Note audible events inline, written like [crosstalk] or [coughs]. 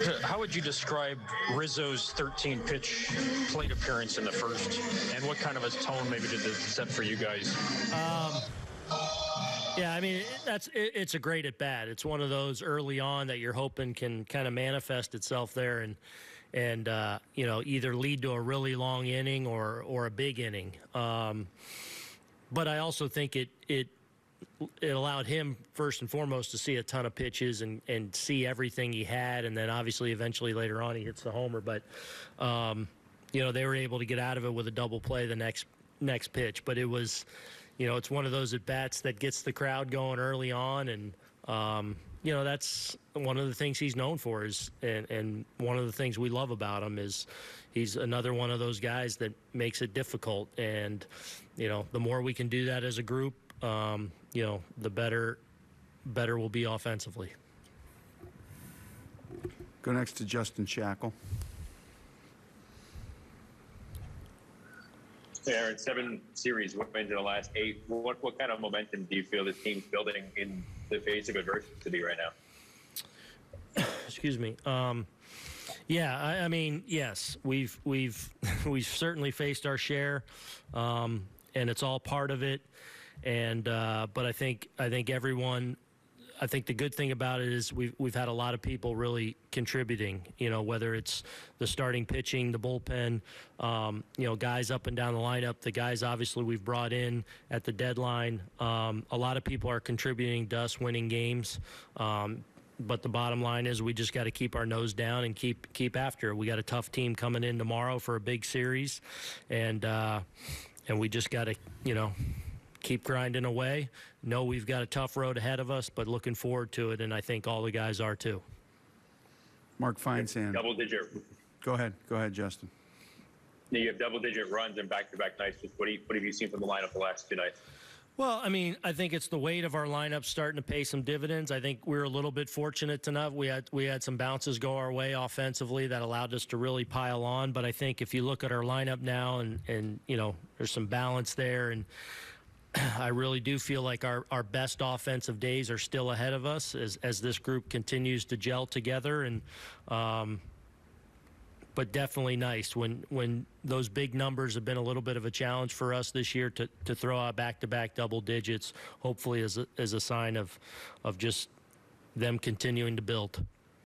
[clears throat] How would you describe Rizzo's 13 pitch plate appearance in the first? And what kind of a tone maybe did it set for you guys? Um, yeah, I mean that's it, it's a great at bat. It's one of those early on that you're hoping can kind of manifest itself there and and uh, you know either lead to a really long inning or or a big inning. Um, but I also think it it it allowed him first and foremost to see a ton of pitches and, and see everything he had, and then obviously eventually later on he hits the homer. But um, you know they were able to get out of it with a double play the next next pitch. But it was, you know, it's one of those at bats that gets the crowd going early on, and um, you know that's one of the things he's known for is, and and one of the things we love about him is he's another one of those guys that makes it difficult, and you know the more we can do that as a group, um, you know, the better better we'll be offensively. Go next to Justin Shackil. Hey Aaron, seven series wins in the last eight. What what kind of momentum do you feel this team's building in the face of adversity right now? [coughs] Excuse me. Um, yeah, I, I, mean, yes, we've we've [laughs] we've certainly faced our share, um, and it's all part of it. And uh, but I think I think everyone I think the good thing about it is we've we've had a lot of people really contributing. You know, whether it's the starting pitching, the bullpen, um, you know, guys up and down the lineup. The guys obviously we've brought in at the deadline. Um, a lot of people are contributing to us winning games. Um, but the bottom line is we just got to keep our nose down and keep keep after. We got a tough team coming in tomorrow for a big series, and uh, and we just got to you know keep grinding away. Know we've got a tough road ahead of us, but looking forward to it, and I think all the guys are too. Mark Feinsand. Double digit. Go ahead. Go ahead, Justin. You have double digit runs and back to back nights. What, you, what have you seen from the lineup the last two nights? Well, I mean, I think it's the weight of our lineup starting to pay some dividends. I think we are a little bit fortunate enough. We had we had some bounces go our way offensively that allowed us to really pile on. But I think if you look at our lineup now, and and you know, there's some balance there, and [clears throat] I really do feel like our, our best offensive days are still ahead of us as, as this group continues to gel together. And, um, but definitely nice when, when those big numbers have been a little bit of a challenge for us this year to, to throw out back to back double digits, hopefully as a, as a sign of, of just them continuing to build.